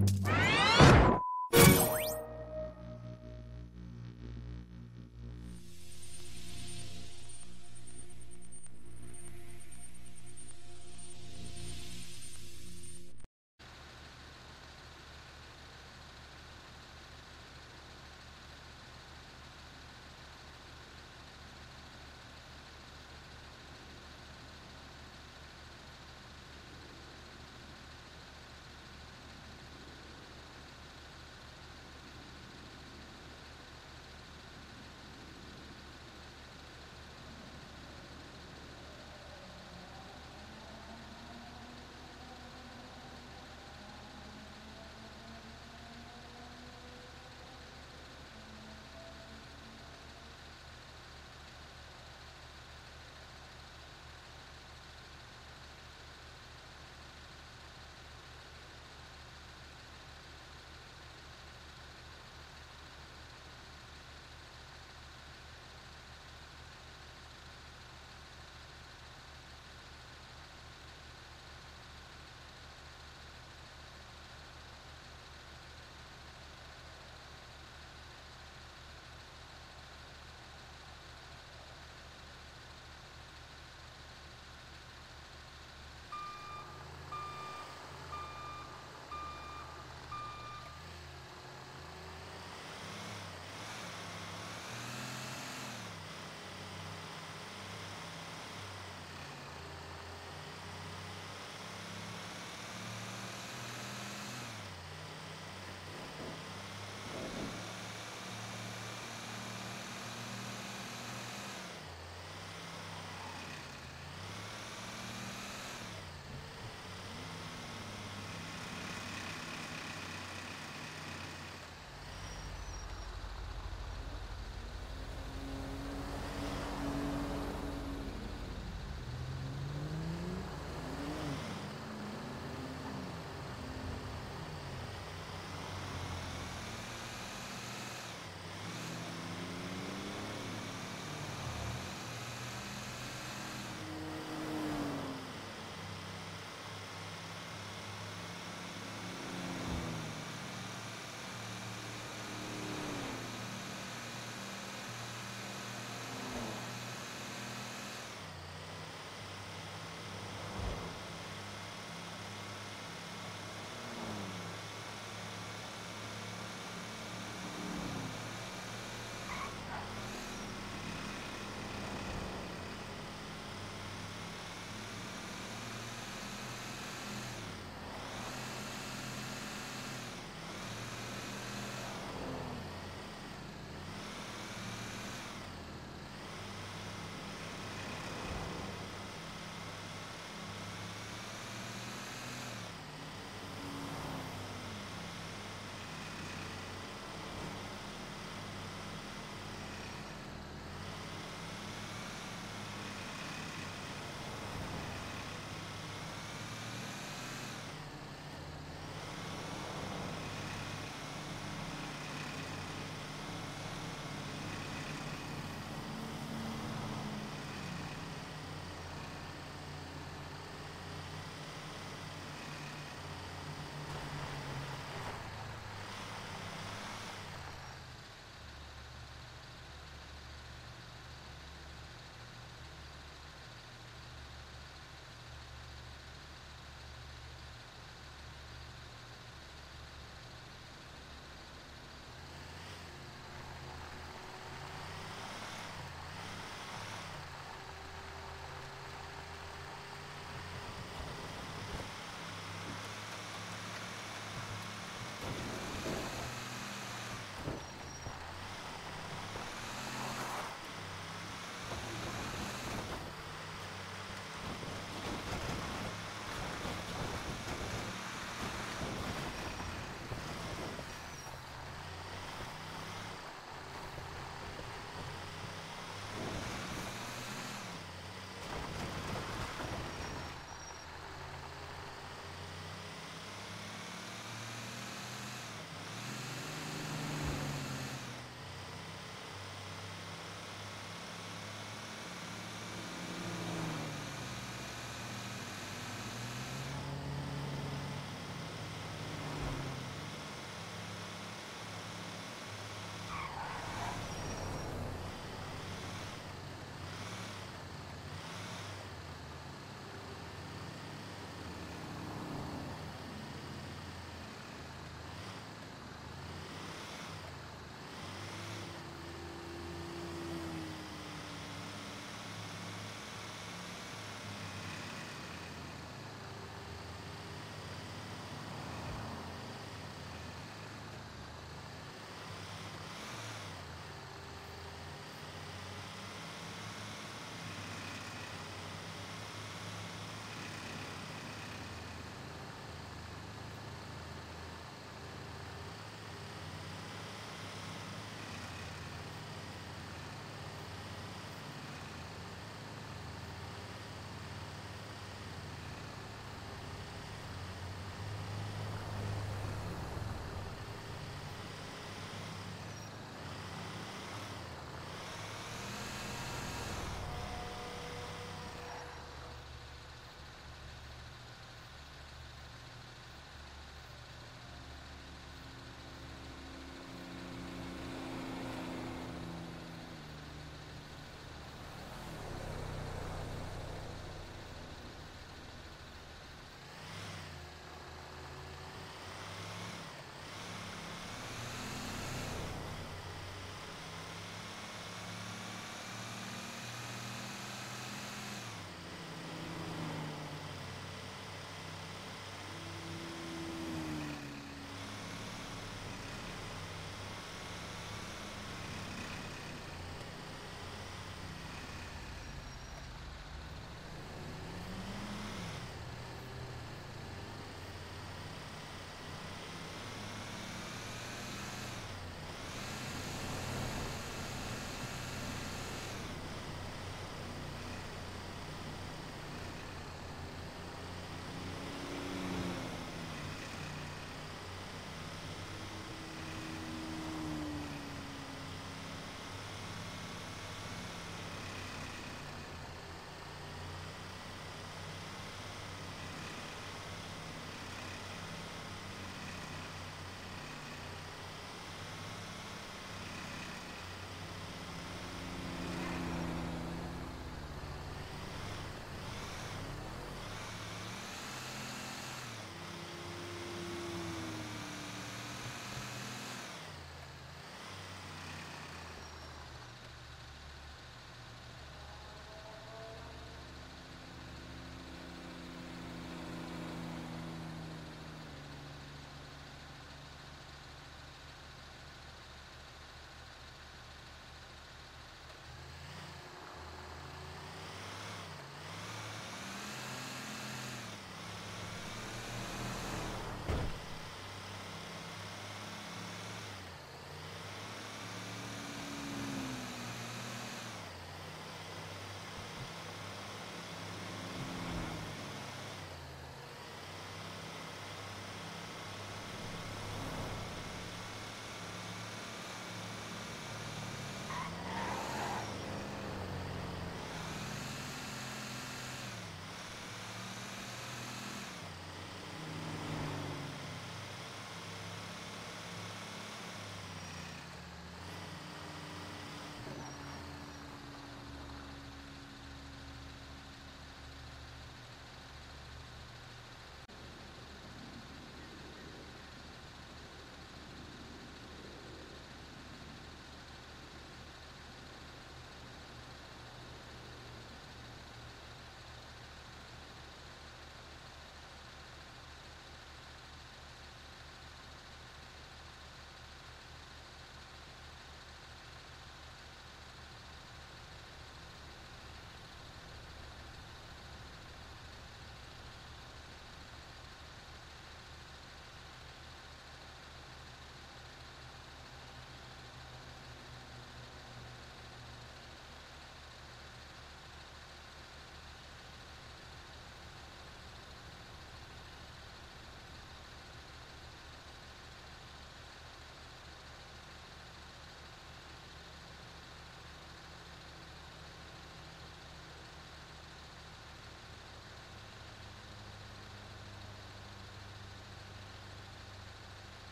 Bye.